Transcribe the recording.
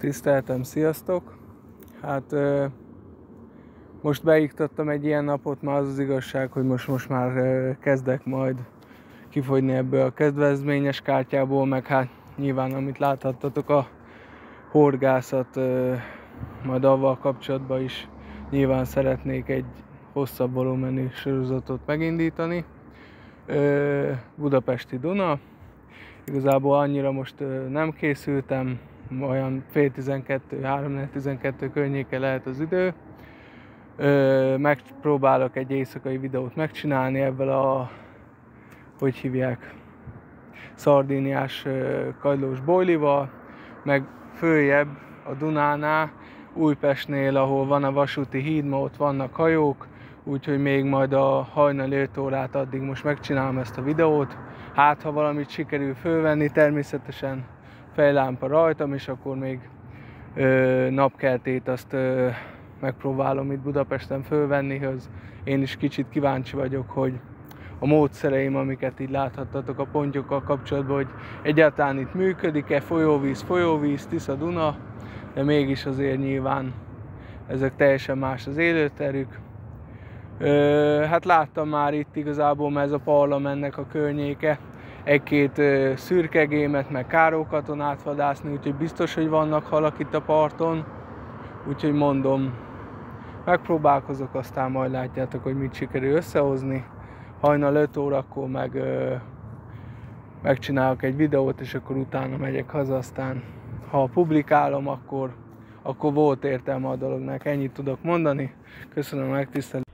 Tiszteltem, sziasztok! Hát most beiktattam egy ilyen napot, már az az igazság, hogy most, most már kezdek majd kifogyni ebből a kedvezményes kártyából, meg hát nyilván amit láthattatok a horgászat, majd avval kapcsolatban is nyilván szeretnék egy hosszabb volumenű sorozatot megindítani. Budapesti Duna, igazából annyira most nem készültem, olyan fél 12, 3 12 környéke lehet az idő. Megpróbálok egy éjszakai videót megcsinálni ebből a, hogy hívják, szardíniás kagylós bojlival, meg följebb a Dunánál, Újpestnél, ahol van a vasúti híd, ma ott vannak hajók, úgyhogy még majd a hajnali 5 órát addig most megcsinálom ezt a videót. Hát, ha valamit sikerül fölvenni, természetesen fejlámpa rajtam, és akkor még ö, napkeltét azt ö, megpróbálom itt Budapesten fölvenni, hogy én is kicsit kíváncsi vagyok, hogy a módszereim, amiket így láthattatok a pontyokkal kapcsolatban, hogy egyáltalán itt működik-e, folyóvíz, folyóvíz, Tisza, Duna, de mégis azért nyilván ezek teljesen más az élőterük. Ö, hát láttam már itt igazából, mert ez a parlamentnek a környéke, egy-két szürkegémet, meg kárókatonát vadászni, úgyhogy biztos, hogy vannak halak itt a parton. Úgyhogy mondom, megpróbálkozok, aztán majd látjátok, hogy mit sikerül összehozni. Hajnal 5 órakor meg ö, megcsinálok egy videót, és akkor utána megyek haza, aztán ha publikálom, akkor, akkor volt értelme a dolognak. Ennyit tudok mondani. Köszönöm a megtisztelést.